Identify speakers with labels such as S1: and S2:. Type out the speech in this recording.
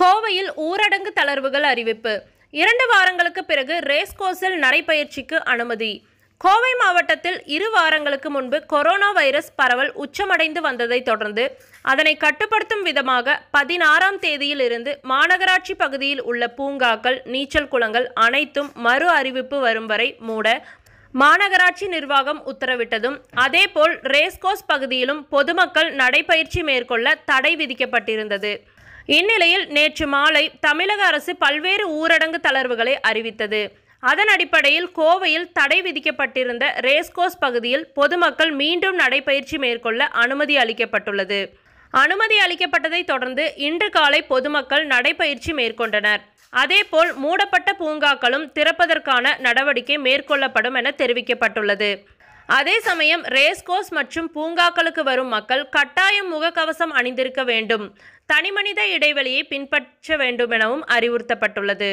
S1: கோவையில் ஊரடங்கு தளர்வுகள் அறிவிப்பு. இரண்டு வாரங்களுக்கு பிறகு ரேஸ் கோர்ஸில் நடைபயிற்சிக்கு அனுமதி. கோவை மாவட்டத்தில் இரு வாரங்களுக்கு முன்பு கொரோனா வைரஸ் பரவல் உச்சமடைந்து வந்ததைத் தொடர்ந்து அதனை கட்டுப்படுத்தும் விதமாக பதினாறாம் தேதியில் இருந்து மாநகராட்சி பகுதியில் உள்ள பூங்காக்கள் நீச்சல் குளங்கள் அனைத்தும் மறு அறிவிப்பு வரும் வரை மூட மாநகராட்சி நிர்வாகம் உத்தரவிட்டதும் அதேபோல் ரேஸ்கோஸ் பகுதியிலும் பொதுமக்கள் நடைபயிற்சி மேற்கொள்ள தடை விதிக்கப்பட்டிருந்தது. இந்நிலையில் நேற்று மாலை தமிழக அரசு பல்வேறு ஊரடங்கு தளர்வுகளை அறிவித்தது. அதன் அடிப்படையில் கோவையில் தடை விதிக்கப்பட்டிருந்த ரேஸ்கோஸ் பகுதியில் பொதுமக்கள் மீண்டும் நடைபயிற்சி மேற்கொள்ள அனுமதி அளிக்கப்பட்டுள்ளது. அனுமதி அளிக்கப்பட்டதைத் தொடர்ந்து இன்று காலை பொதுமக்கள் நடைபயிற்சி மேற்கொண்டனர். அதேபோல் மூடப்பட்ட பூங்காக்களும் திறப்பதற்கான நடவடிக்கை மேற்கொள்ளப்படும் என தெரிவிக்கப்பட்டுள்ளது. அதே சமயம் ரேஸ்கோஸ் மற்றும் பூங்காக்களுக்கு வரும் மக்கள் கட்டாயம் முகக்கவசம் அணிந்திருக்க வேண்டும். தனிமனித இடைவெளியை பின்பற்ற வேண்டும் எனவும் அறிவுறுத்தப்பட்டுள்ளது.